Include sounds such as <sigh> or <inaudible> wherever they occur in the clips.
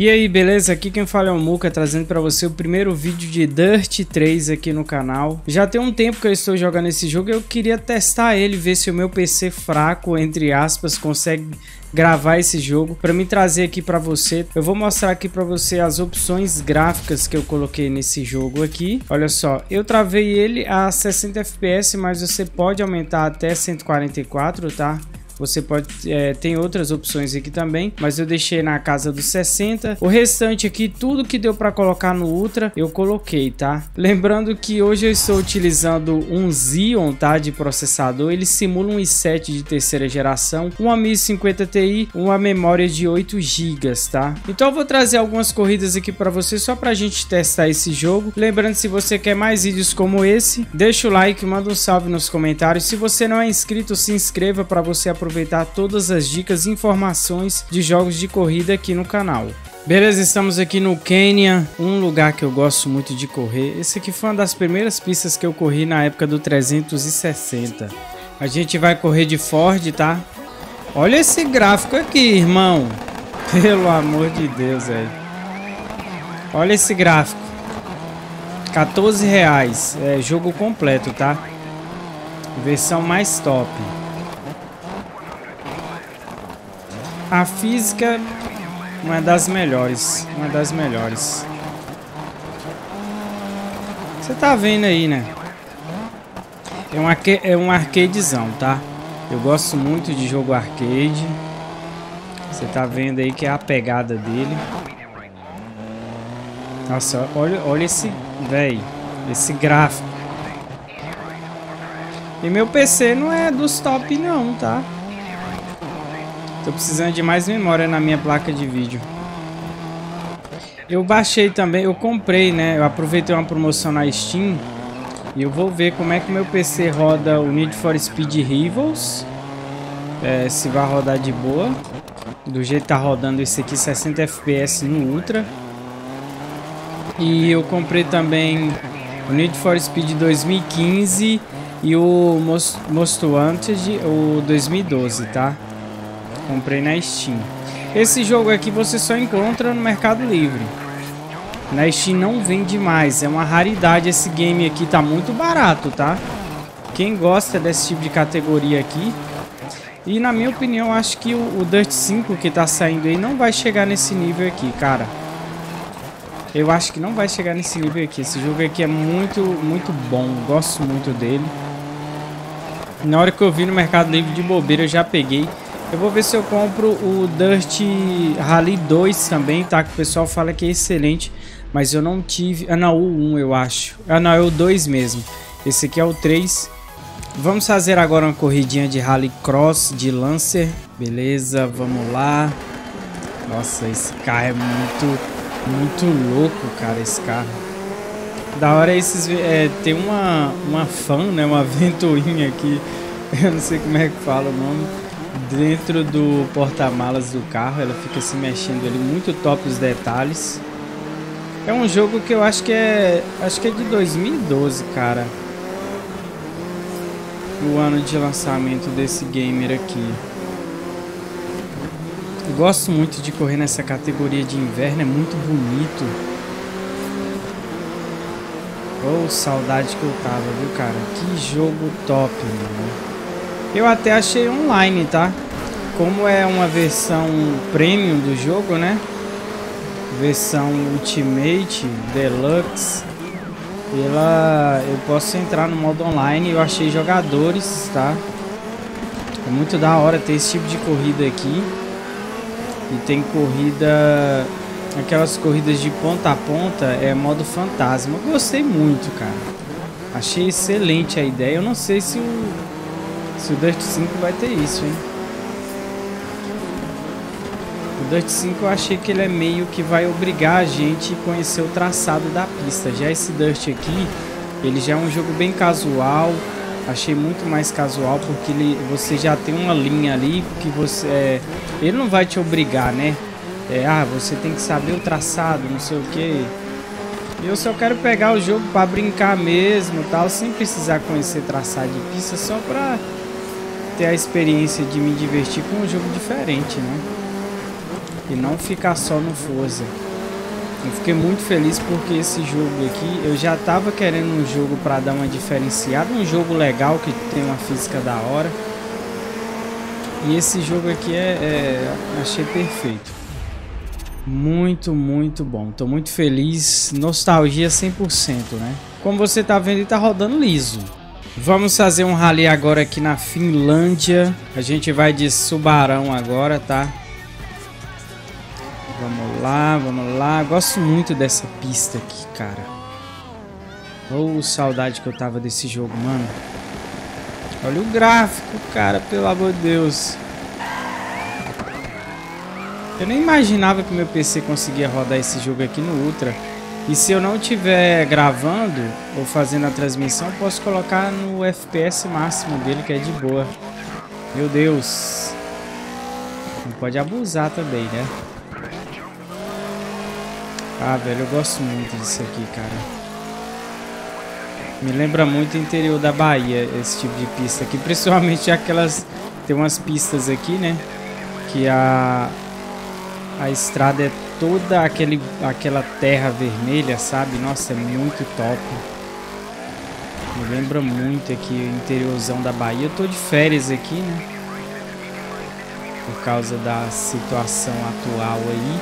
E aí, beleza? Aqui quem fala é o Muka, trazendo para você o primeiro vídeo de Dirt 3 aqui no canal. Já tem um tempo que eu estou jogando esse jogo e eu queria testar ele, ver se o meu PC fraco, entre aspas, consegue gravar esse jogo para me trazer aqui para você. Eu vou mostrar aqui para você as opções gráficas que eu coloquei nesse jogo aqui. Olha só, eu travei ele a 60 FPS, mas você pode aumentar até 144, tá? Você pode é, tem outras opções aqui também, mas eu deixei na casa dos 60. O restante aqui, tudo que deu para colocar no Ultra, eu coloquei, tá? Lembrando que hoje eu estou utilizando um Xeon, tá? De processador. Ele simula um i7 de terceira geração, uma 1050 Ti, uma memória de 8 GB, tá? Então eu vou trazer algumas corridas aqui para você só para a gente testar esse jogo. Lembrando, se você quer mais vídeos como esse, deixa o like, manda um salve nos comentários. Se você não é inscrito, se inscreva para você aproveitar aproveitar todas as dicas e informações de jogos de corrida aqui no canal. Beleza, estamos aqui no Quênia, um lugar que eu gosto muito de correr. Esse aqui foi uma das primeiras pistas que eu corri na época do 360. A gente vai correr de Ford, tá? Olha esse gráfico aqui, irmão. <laughs> Pelo amor de Deus, velho. Olha esse gráfico. 14 reais. É jogo completo, tá? Versão mais top. A física uma das melhores, uma das melhores. Você tá vendo aí, né? É um, arca é um arcadezão, tá? Eu gosto muito de jogo arcade. Você tá vendo aí que é a pegada dele. Nossa, olha, olha esse, velho, esse gráfico. E meu PC não é dos top não, tá? Tô precisando de mais memória na minha placa de vídeo. Eu baixei também, eu comprei, né? Eu aproveitei uma promoção na Steam. E eu vou ver como é que meu PC roda o Need for Speed Rivals. É, se vai rodar de boa. Do jeito que tá rodando esse aqui, 60 FPS no Ultra. E eu comprei também o Need for Speed 2015 e o Most, Most Wanted, o 2012, tá? Comprei na Steam. Esse jogo aqui você só encontra no Mercado Livre. Na Steam não vende mais. É uma raridade esse game aqui. Tá muito barato, tá? Quem gosta desse tipo de categoria aqui. E na minha opinião, acho que o, o Dirt 5 que tá saindo aí não vai chegar nesse nível aqui, cara. Eu acho que não vai chegar nesse nível aqui. Esse jogo aqui é muito, muito bom. Gosto muito dele. Na hora que eu vi no Mercado Livre de bobeira, eu já peguei. Eu vou ver se eu compro o Dirt Rally 2 também, tá? Que o pessoal fala que é excelente. Mas eu não tive... Ah, não, o 1 eu acho. Ah, não, é o 2 mesmo. Esse aqui é o 3. Vamos fazer agora uma corridinha de Rally Cross de Lancer. Beleza, vamos lá. Nossa, esse carro é muito, muito louco, cara, esse carro. Da hora esses... É, tem uma, uma fan, né? Uma <laughs> ventoinha aqui. Eu não sei como é que fala o nome dentro do porta-malas do carro, ela fica se mexendo ali, muito top os detalhes. É um jogo que eu acho que é, acho que é de 2012, cara. O ano de lançamento desse gamer aqui. Eu gosto muito de correr nessa categoria de inverno, é muito bonito. Oh, saudade que eu tava, viu, cara? Que jogo top, mano. Eu até achei online, tá? Como é uma versão premium do jogo, né? Versão Ultimate Deluxe. Ela, eu posso entrar no modo online. Eu achei jogadores, tá? É muito da hora ter esse tipo de corrida aqui. E tem corrida, aquelas corridas de ponta a ponta, é modo fantasma. Gostei muito, cara. Achei excelente a ideia. Eu não sei se o se o Dirt 5 vai ter isso, hein? O Dirt 5 eu achei que ele é meio que vai obrigar a gente a conhecer o traçado da pista. Já esse Dirt aqui, ele já é um jogo bem casual. Achei muito mais casual porque ele, você já tem uma linha ali que você... É, ele não vai te obrigar, né? É, ah, você tem que saber o traçado, não sei o que. Eu só quero pegar o jogo para brincar mesmo, tal, sem precisar conhecer traçado de pista, só para ter a experiência de me divertir com um jogo diferente, né? e não ficar só no Forza. Eu fiquei muito feliz porque esse jogo aqui, eu já tava querendo um jogo para dar uma diferenciada, um jogo legal que tem uma física da hora. E esse jogo aqui é, é achei perfeito. Muito, muito bom. Tô muito feliz. Nostalgia 100%, né? Como você tá vendo, ele tá rodando liso. Vamos fazer um rally agora aqui na Finlândia. A gente vai de Subarão agora, tá? Vamos lá, vamos lá. Gosto muito dessa pista aqui, cara. Oh, saudade que eu tava desse jogo, mano. Olha o gráfico, cara, pelo amor de Deus. Eu nem imaginava que meu PC conseguia rodar esse jogo aqui no Ultra. E se eu não estiver gravando ou fazendo a transmissão, posso colocar no FPS máximo dele, que é de boa. Meu Deus. Não pode abusar também, né? Ah, velho, eu gosto muito disso aqui, cara. Me lembra muito o interior da Bahia, esse tipo de pista aqui. <laughs> Principalmente aquelas... Tem umas pistas aqui, né? Que a a estrada é toda aquele, aquela terra vermelha, sabe? Nossa, é muito top. Me lembra muito aqui o interiorzão da Bahia. Eu tô de férias aqui, né? Por causa da situação atual aí.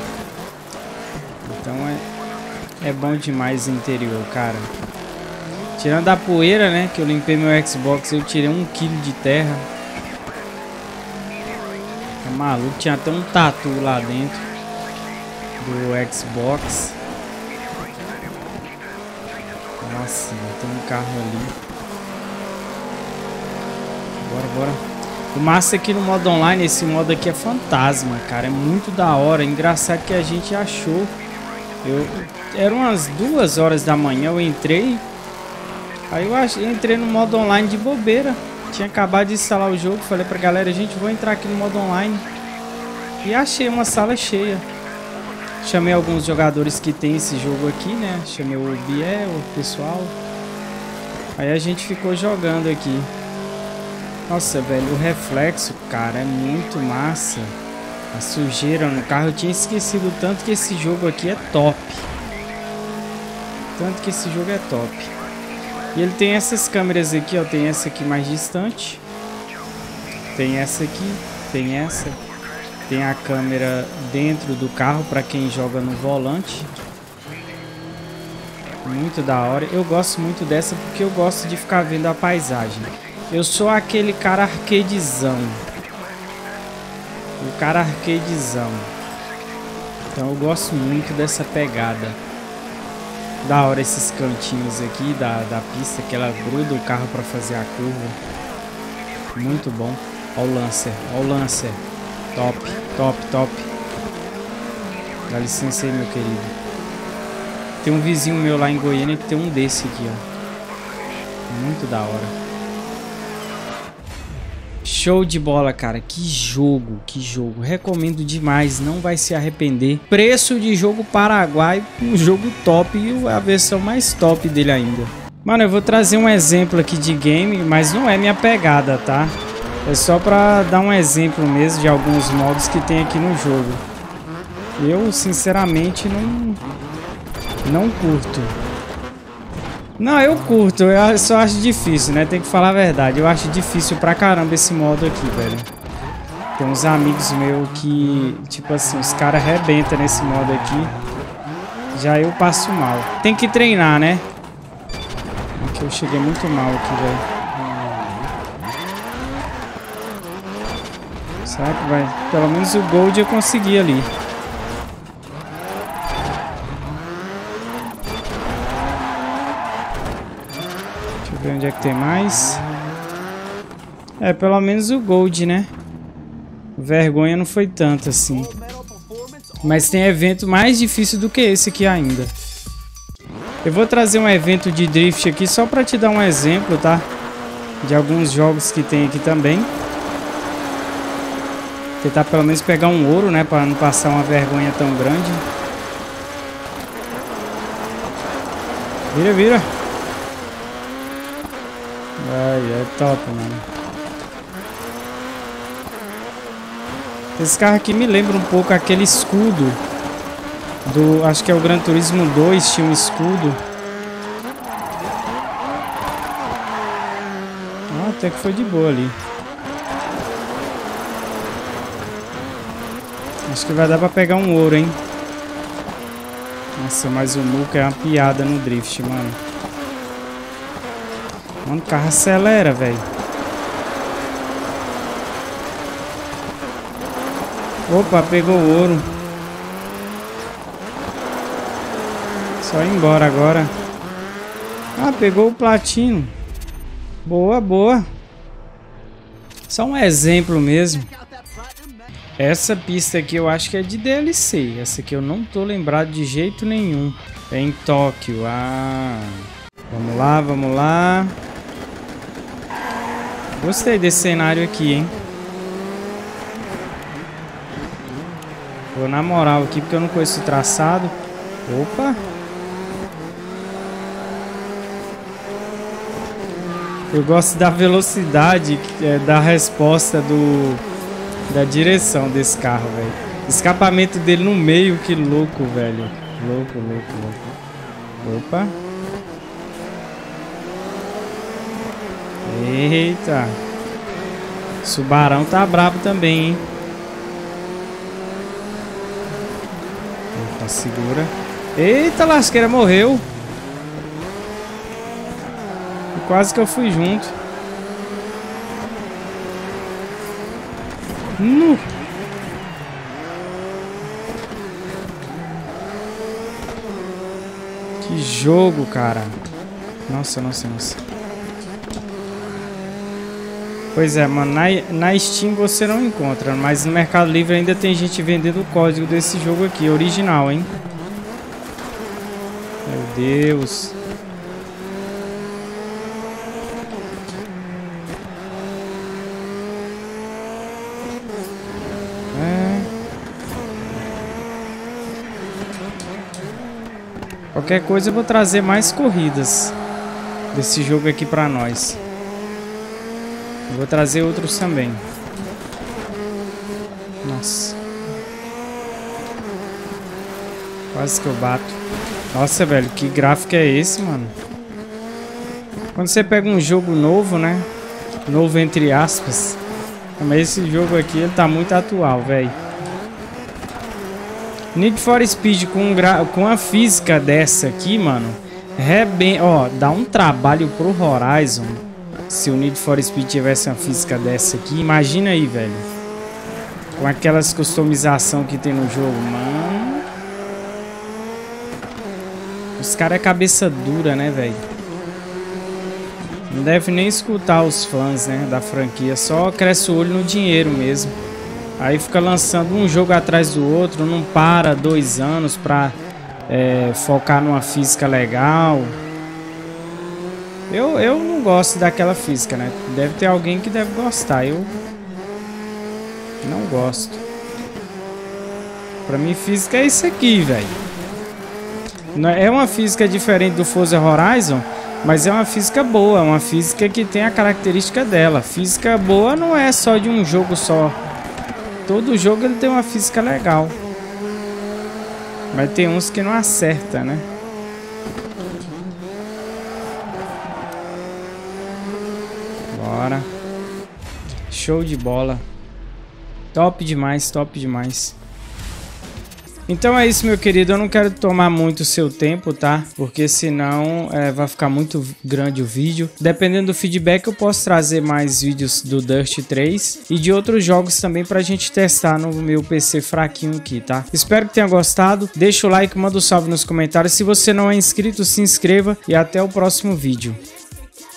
Então é, é bom demais o interior, cara. Tirando a poeira, né? Que eu limpei meu Xbox, eu tirei um quilo de terra. Tá maluco, tinha até um tatu lá dentro do Xbox. Nossa, tem um carro ali. Bora, bora. O massa aqui no modo online, esse modo aqui é fantasma, cara. É muito da hora. Engraçado que a gente achou. Eu eram umas duas horas da manhã, eu entrei. Aí eu entrei no modo online de bobeira. Tinha acabado de instalar o jogo, falei pra galera, gente, vou entrar aqui no modo online. E achei uma sala cheia. Chamei alguns jogadores que tem esse jogo aqui, né? Chamei o Biel, o pessoal. Aí a gente ficou jogando aqui. Nossa, velho, o reflexo, cara, é muito massa. A sujeira no carro, eu tinha esquecido tanto que esse jogo aqui é top. Tanto que esse jogo é top. E ele tem essas câmeras aqui, ó. Tem essa aqui mais distante. Tem essa aqui. Tem essa. Tem a câmera dentro do carro para quem joga no volante. Muito da hora. Eu gosto muito dessa porque eu gosto de ficar vendo a paisagem. Eu sou aquele cara arcadezão. O cara arcadezão. Então eu gosto muito dessa pegada. Da hora esses cantinhos aqui da, da pista que ela gruda o carro para fazer a curva. Muito bom. Olha o Lancer, olha o Lancer. Top, top, top. Dá licença aí, meu querido. Tem um vizinho meu lá em Goiânia que tem um desse aqui, ó. Muito da hora. Show de bola, cara. Que jogo, que jogo. Recomendo demais, não vai se arrepender. Preço de jogo Paraguai, um jogo top e a versão mais top dele ainda. Mano, eu vou trazer um exemplo aqui de game, mas não é minha pegada, tá? É só pra dar um exemplo mesmo de alguns modos que tem aqui no jogo. Eu, sinceramente, não... Não curto. Não, eu curto. Eu só acho difícil, né? Tem que falar a verdade. Eu acho difícil pra caramba esse modo aqui, velho. Tem uns amigos meus que, tipo assim, os caras arrebentam nesse modo aqui. Já eu passo mal. Tem que treinar, né? Aqui eu cheguei muito mal aqui, velho. Será que vai? Pelo menos o Gold eu consegui ali. Deixa eu ver onde é que tem mais. É, pelo menos o Gold, né? Vergonha não foi tanto assim. Mas tem evento mais difícil do que esse aqui ainda. Eu vou trazer um evento de drift aqui só para te dar um exemplo, tá? De alguns jogos que tem aqui também. Tentar pelo menos pegar um ouro, né? Para não passar uma vergonha tão grande. Vira, vira. Ai, é top, mano. Esse carro aqui me lembra um pouco aquele escudo do... Acho que é o Gran Turismo 2, tinha um escudo. Ah, até que foi de boa ali. Acho que vai dar pra pegar um ouro, hein? Nossa, mas o Nuka é uma piada no drift, mano. Mano, o carro acelera, velho. Opa, pegou ouro. Só ir embora agora. Ah, pegou o platino. Boa, boa. Só um exemplo mesmo. Essa pista aqui eu acho que é de DLC. Essa aqui eu não tô lembrado de jeito nenhum. É em Tóquio. Ah. Vamos lá, vamos lá. Gostei desse cenário aqui, hein? Vou na moral aqui porque eu não conheço o traçado. Opa! Eu gosto da velocidade é, da resposta do da direção desse carro, velho. Escapamento dele no meio, que louco, velho. Louco, louco, louco. Opa! Eita. Subarão tá brabo também, hein? Opa, segura. Eita, lasqueira, morreu. Quase que eu fui junto. Que jogo, cara. Nossa, nossa, nossa. Pois é, mano, na, na Steam você não encontra, mas no Mercado Livre ainda tem gente vendendo o código desse jogo aqui, original, hein? Meu Deus. Qualquer coisa eu vou trazer mais corridas desse jogo aqui pra nós. Vou trazer outros também. Nossa. Quase que eu bato. Nossa, velho, que gráfico é esse, mano? Quando você pega um jogo novo, né? Novo entre aspas. Mas esse jogo aqui, ele tá muito atual, velho. Need for Speed com, gra... com a física dessa aqui, mano. É bem... Ó, dá um trabalho pro Horizon se o Need for Speed tivesse uma física dessa aqui, imagina aí, velho. Com aquelas customização que tem no jogo, mano. Os caras é cabeça dura, né, velho? Não deve nem escutar os fãs, né, da franquia. Só cresce o olho no dinheiro mesmo. Aí fica lançando um jogo atrás do outro, não para dois anos pra é, focar numa física legal. Eu, eu não gosto daquela física, né? Deve ter alguém que deve gostar. Eu não gosto. Pra mim, física é isso aqui, velho. É uma física diferente do Forza Horizon, mas é uma física boa. Uma física que tem a característica dela. Física boa não é só de um jogo só. Todo jogo ele tem uma física legal. Mas tem uns que não acerta, né? Show de bola. Top demais, top demais. Então é isso, meu querido. Eu não quero tomar muito seu tempo, tá? Porque senão é, vai ficar muito grande o vídeo. Dependendo do feedback, eu posso trazer mais vídeos do Dust 3 e de outros jogos também pra gente testar no meu PC fraquinho aqui, tá? Espero que tenha gostado. Deixa o like, manda um salve nos comentários. Se você não é inscrito, se inscreva e até o próximo vídeo.